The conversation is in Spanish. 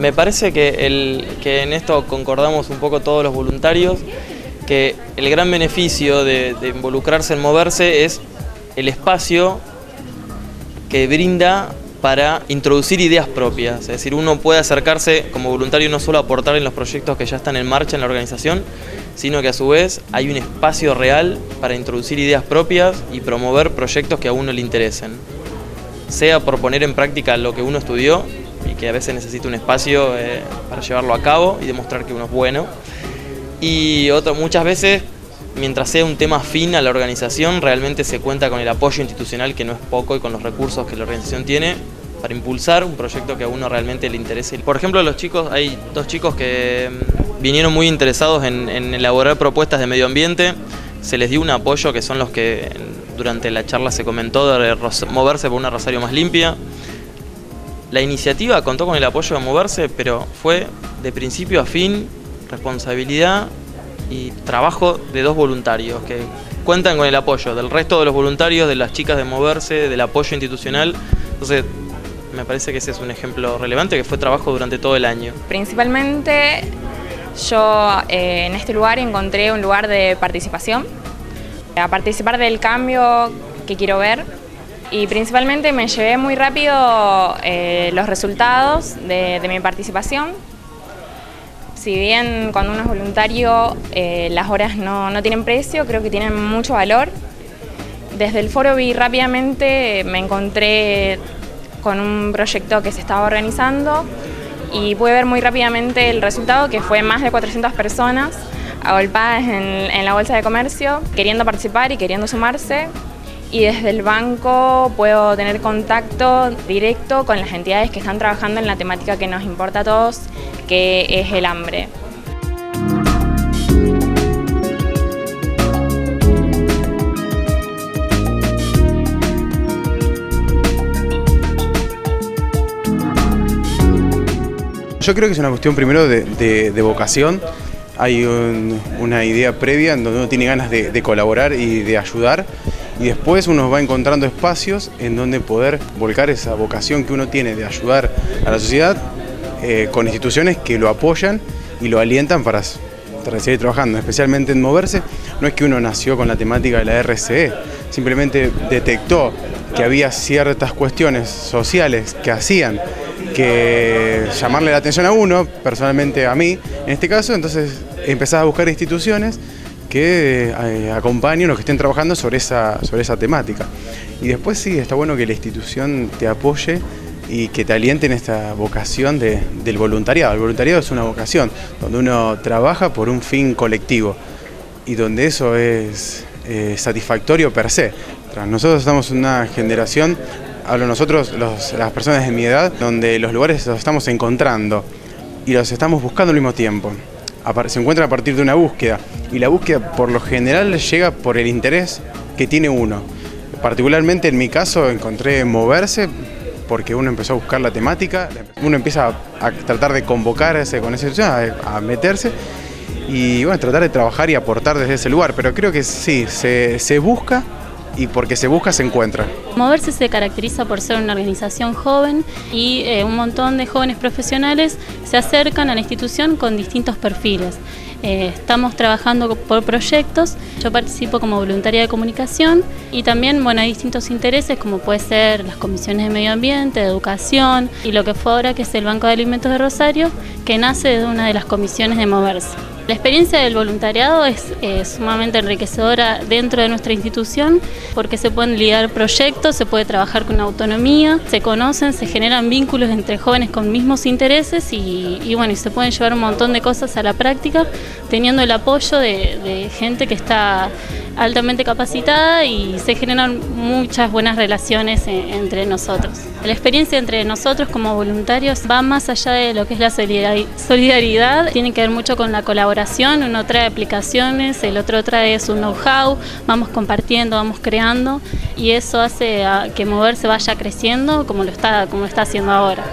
Me parece que, en esto concordamos un poco todos los voluntarios, que el gran beneficio de, involucrarse en moverse es el espacio que brinda para introducir ideas propias, es decir, uno puede acercarse como voluntario no solo aportar en los proyectos que ya están en marcha en la organización, sino que a su vez hay un espacio real para introducir ideas propias y promover proyectos que a uno le interesen, sea por poner en práctica lo que uno estudió que a veces necesita un espacio eh, para llevarlo a cabo y demostrar que uno es bueno, y otro, muchas veces mientras sea un tema afín a la organización, realmente se cuenta con el apoyo institucional, que no es poco, y con los recursos que la organización tiene para impulsar un proyecto que a uno realmente le interese. Por ejemplo, los chicos, hay dos chicos que mm, vinieron muy interesados en, elaborar propuestas de medio ambiente, se les dio un apoyo que son los que durante la charla se comentó de moverse por una Rosario más limpia. La iniciativa contó con el apoyo de moverse, pero fue de principio a fin responsabilidad y trabajo de dos voluntarios que cuentan con el apoyo del resto de los voluntarios, de las chicas de moverse, del apoyo institucional. Entonces, me parece que ese es un ejemplo relevante que fue trabajo durante todo el año. Principalmente yo eh, en este lugar encontré un lugar de participación, a participar del cambio que quiero ver y principalmente me llevé muy rápido eh, los resultados de mi participación si bien cuando uno es voluntario eh, las horas no, tienen precio, creo que tienen mucho valor. Desde el foro vi rápidamente, me encontré con un proyecto que se estaba organizando y pude ver muy rápidamente el resultado, que fue más de 400 personas agolpadas en, en la Bolsa de Comercio, queriendo participar y queriendo sumarse y desde el banco puedo tener contacto directo con las entidades que están trabajando en la temática que nos importa a todos, que es el hambre. Yo creo que es una cuestión primero de, vocación. Hay una idea previa en donde uno tiene ganas de, colaborar y de ayudar y después uno va encontrando espacios en donde poder volcar esa vocación que uno tiene de ayudar a la sociedad eh, con instituciones que lo apoyan y lo alientan para, seguir trabajando, especialmente en moverse. No es que uno nació con la temática de la RCE, simplemente detectó que había ciertas cuestiones sociales que hacían que llamarle la atención a uno, personalmente a mí, en este caso, entonces empezás a buscar instituciones que eh, acompañen o que estén trabajando sobre esa, sobre esa temática. Y después sí, está bueno que la institución te apoye y que te aliente en esta vocación del voluntariado. El voluntariado es una vocación donde uno trabaja por un fin colectivo y donde eso es eh, satisfactorio per se. Nosotros estamos una generación, hablo nosotros, las personas de mi edad, donde los lugares los estamos encontrando y los estamos buscando al mismo tiempo. Se encuentran a partir de una búsqueda y la búsqueda por lo general llega por el interés que tiene uno. Particularmente en mi caso encontré moverse porque uno empezó a buscar la temática, uno empieza a, tratar de convocarse con esa institución, a, meterse y bueno, tratar de trabajar y aportar desde ese lugar. Pero creo que sí, se, busca y porque se busca se encuentra. Moverse se caracteriza por ser una organización joven y eh, un montón de jóvenes profesionales se acercan a la institución con distintos perfiles. Eh, estamos trabajando por proyectos, yo participo como voluntaria de comunicación y también bueno, hay distintos intereses como puede ser las comisiones de medio ambiente, de educación y lo que fue ahora que es el Banco de Alimentos de Rosario, que nace de una de las comisiones de moverse. La experiencia del voluntariado es sumamente enriquecedora dentro de nuestra institución porque se pueden ligar proyectos, se puede trabajar con autonomía, se conocen, se generan vínculos entre jóvenes con mismos intereses y, bueno, y se pueden llevar un montón de cosas a la práctica teniendo el apoyo de gente que está altamente capacitada y se generan muchas buenas relaciones entre nosotros. La experiencia entre nosotros como voluntarios va más allá de lo que es la solidaridad, tiene que ver mucho con la colaboración, uno trae aplicaciones, el otro trae su know-how, vamos compartiendo, vamos creando y eso hace que moverse vaya creciendo como lo está, como lo está haciendo ahora.